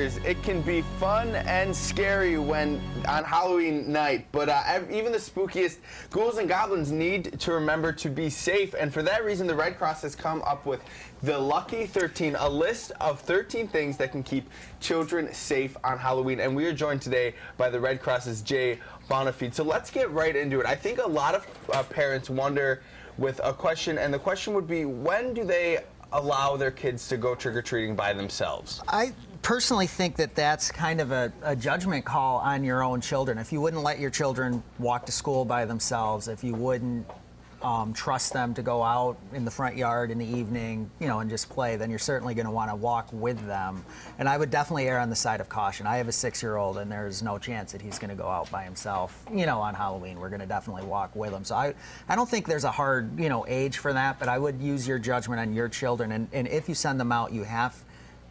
It can be fun and scary when on Halloween night, but uh, even the spookiest ghouls and goblins need to remember to be safe. And for that reason, the Red Cross has come up with the Lucky 13, a list of 13 things that can keep children safe on Halloween. And we are joined today by the Red Cross's Jay Bonafede. So let's get right into it. I think a lot of uh, parents wonder with a question, and the question would be, when do they allow their kids to go trick or treating by themselves? I personally think that that's kind of a, a, judgment call on your own children. If you wouldn't let your children walk to school by themselves, if you wouldn't um, trust them to go out in the front yard in the evening, you know, and just play, then you're certainly going to want to walk with them. And I would definitely err on the side of caution. I have a six-year-old, and there's no chance that he's going to go out by himself, you know, on Halloween. We're going to definitely walk with him. So I, I don't think there's a hard, you know, age for that, but I would use your judgment on your children. And, and if you send them out, you have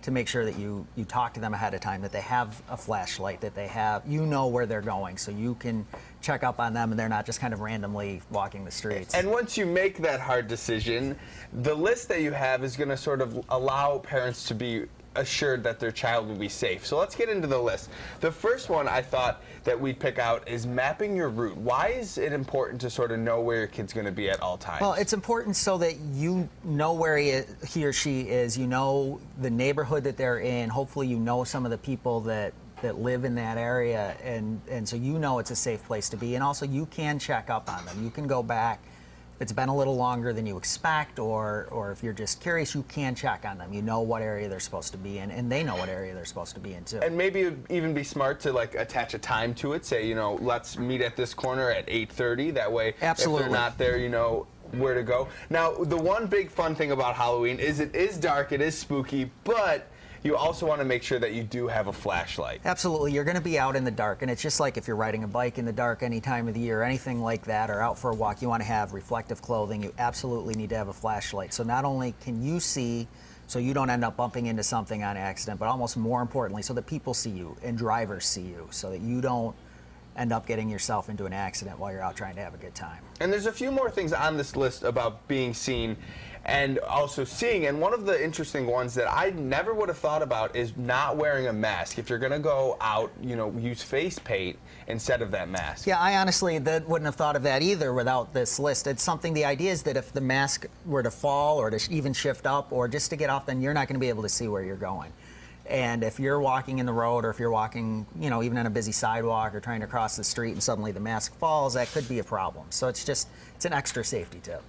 to make sure that you you talk to them ahead of time that they have a flashlight that they have you know where they're going so you can check up on them and they're not just kind of randomly walking the streets. And once you make that hard decision the list that you have is going to sort of allow parents to be assured that their child will be safe. So let's get into the list. The first one I thought that we'd pick out is mapping your route. Why is it important to sort of know where your kid's going to be at all times? Well, it's important so that you know where he, he or she is. You know the neighborhood that they're in. Hopefully, you know some of the people that that live in that area and and so you know it's a safe place to be and also you can check up on them you can go back it's been a little longer than you expect, or, or if you're just curious, you can check on them. You know what area they're supposed to be in, and they know what area they're supposed to be in too. And maybe it'd even be smart to like attach a time to it. Say, you know, let's meet at this corner at 8:30. That way, Absolutely. if they're not there, you know where to go. Now, the one big fun thing about Halloween is it is dark, it is spooky, but you also want to make sure that you do have a flashlight. Absolutely. You're going to be out in the dark, and it's just like if you're riding a bike in the dark any time of the year, anything like that, or out for a walk, you want to have reflective clothing. You absolutely need to have a flashlight. So not only can you see, so you don't end up bumping into something on accident, but almost more importantly, so that people see you and drivers see you, so that you don't end up getting yourself into an accident while you're out trying to have a good time. And there's a few more things on this list about being seen and also seeing. And one of the interesting ones that I never would have thought about is not wearing a mask. If you're going to go out, you know, use face paint instead of that mask. Yeah, I honestly that wouldn't have thought of that either without this list. It's something, the idea is that if the mask were to fall or to even shift up or just to get off, then you're not going to be able to see where you're going. And if you're walking in the road or if you're walking, you know, even on a busy sidewalk or trying to cross the street and suddenly the mask falls, that could be a problem. So it's just, it's an extra safety tip.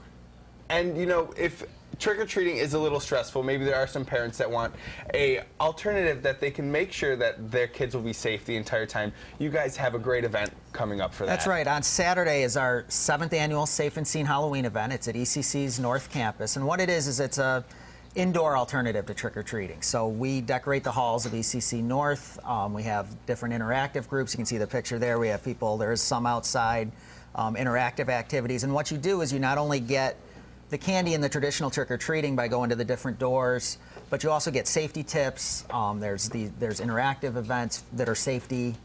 And you know, if trick or treating is a little stressful, maybe there are some parents that want a alternative that they can make sure that their kids will be safe the entire time. You guys have a great event coming up for that. That's right. On Saturday is our seventh annual Safe and Seen Halloween event. It's at ECC's North Campus, and what it is is it's a indoor alternative to trick or treating. So we decorate the halls of ECC North. Um, we have different interactive groups. You can see the picture there. We have people. There's some outside um, interactive activities, and what you do is you not only get the candy and the traditional trick-or-treating by going to the different doors, but you also get safety tips. Um, there's, the, there's interactive events that are safety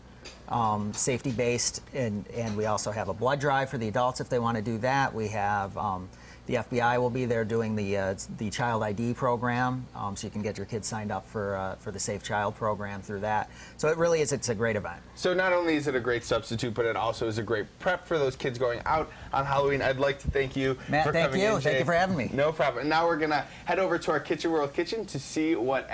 um, safety based, and, and we also have a blood drive for the adults if they want to do that. We have um, the FBI will be there doing the uh, the child ID program, um, so you can get your kids signed up for uh, for the Safe Child program through that. So it really is it's a great event. So not only is it a great substitute, but it also is a great prep for those kids going out on Halloween. I'd like to thank you Matt, for thank coming you. in. Thank you for having me. No problem. And now we're gonna head over to our Kitchen World Kitchen to see what.